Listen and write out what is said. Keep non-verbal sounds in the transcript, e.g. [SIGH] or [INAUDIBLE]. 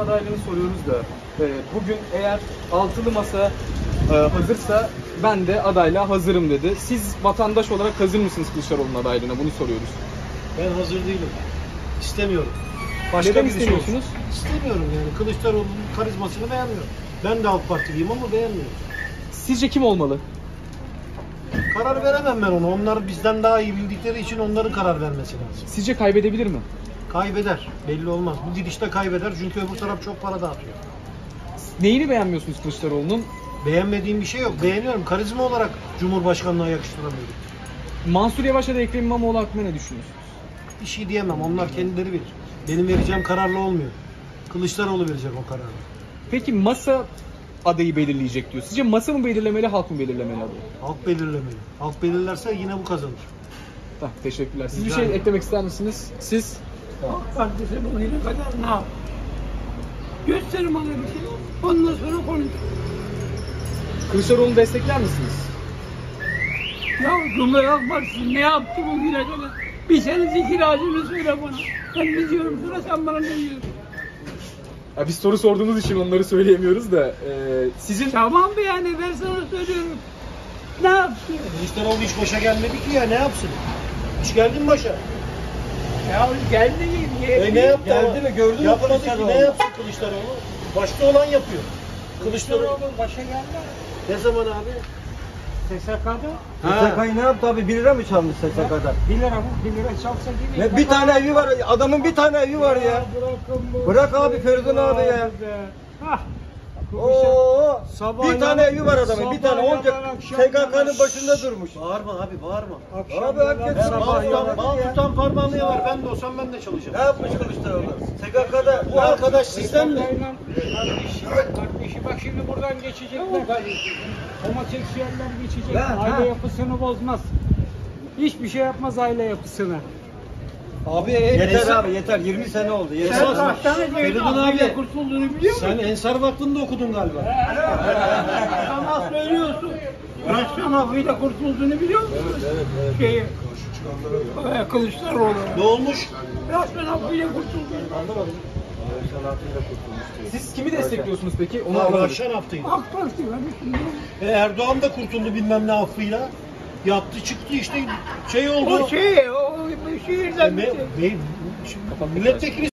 adaylığını soruyoruz da e, bugün eğer altılı masa e, hazırsa ben de adaylığa hazırım dedi. Siz vatandaş olarak hazır mısınız Kılıçdaroğlu'nun adaylığına? Bunu soruyoruz. Ben hazır değilim. İstemiyorum. Başka Neden birisi istemiyorsunuz? İstemiyorum yani. Kılıçdaroğlu'nun karizmasını beğenmiyorum. Ben de AK Partiliyim ama beğenmiyorum. Sizce kim olmalı? Karar veremem ben onu. Onlar bizden daha iyi bildikleri için onların karar vermesi lazım. Sizce kaybedebilir mi? Kaybeder. Belli olmaz. Bu gidişte kaybeder çünkü öbür taraf çok para dağıtıyor. Neyini beğenmiyorsunuz Kılıçdaroğlu'nun? Beğenmediğim bir şey yok. Beğeniyorum. Karizma olarak Cumhurbaşkanlığa yakıştıramıyorum. Mansur Yavaş ya da Ekrem İmamoğlu hakkında ne düşünüyorsunuz? Bir şey diyemem. Onlar kendileri bilir. Benim vereceğim kararla olmuyor. Kılıçdaroğlu verecek o kararı. Peki masa adayı belirleyecek diyor. Sizce masa mı belirlemeli, halk mı belirlemeli adayı? Halk belirlemeli. Halk belirlerse yine bu kazanır. Tamam, teşekkürler. Siz bir şey eklemek ister misiniz? Siz? AK Partisi bugüne kadar ne yaptı? Gösterin bana bir şey. Ondan sonra konuş. Kılıçdaroğlu'nu destekler misiniz? Ya Cumhuriyet Halk Partisi ne yaptı bugüne kadar? Bir senin kiracını söyle bana. Ben ne diyorum sonra sen bana ne diyorsun? Ya biz soru sorduğumuz için onları söyleyemiyoruz da. e, sizin Tamam be yani ben sana söylüyorum. Ne yaptı? Kılıçdaroğlu hiç başa gelmedi ki ya ne yapsın? Hiç geldi mi başa? Ya geldi gibi. E ne yaptı Geldi ama? mi? Gördün mü Yapmadı ki ne yapsın Kılıçdaroğlu? Başta olan yapıyor. Kılıçdaroğlu başa geldi. ne zaman abi? SSK'da SSK'yı ne yaptı abi? 1 lira mı çalmış SSK'da? 1 lira mı? 1 lira çalsa gibi. Ne bir tane evi var. Adamın bir tane evi var ya. Bırakın bu. Bırak abi Feridun abi ya. Hah. Oo. Sabah Bir tane evi var adamın. Bir tane onca akşam SGK'nın başında durmuş. Bağırma abi bağırma. Abi hakikaten bal yalan tutan, parmağını yalar. Ben de olsam ben de çalışacağım. Ne yapmış Kılıçdaroğlu? SGK'da Bu arkadaş sistem mi? Kardeşi bak şimdi buradan geçecekler. Homoseksüeller geçecek. Aile yapısını bozmaz. Hiçbir şey yapmaz aile yapısını. Abi Yeter abi yeter. 20 sene oldu. Yeter. Sen baştan Feridun ediyorsun. abi. Aile kurtulduğunu biliyor musun? Sen Ensar Vakfı'nda okudun galiba. [LAUGHS] Sen nasıl söylüyorsun? Baştan affıyla kurtulduğunu biliyor musun? Evet, evet. Şeyi, e, Kılıçdaroğlu. Ne olmuş? Resmen affıyla kurtuldu. siz kimi destekliyorsunuz peki? Onu anlamadım. Akşam haftaydı. AK Parti. E, Erdoğan da kurtuldu bilmem ne affıyla. Yattı çıktı işte şey oldu. O şey, o şiirden E, me- şey. me- milletvekili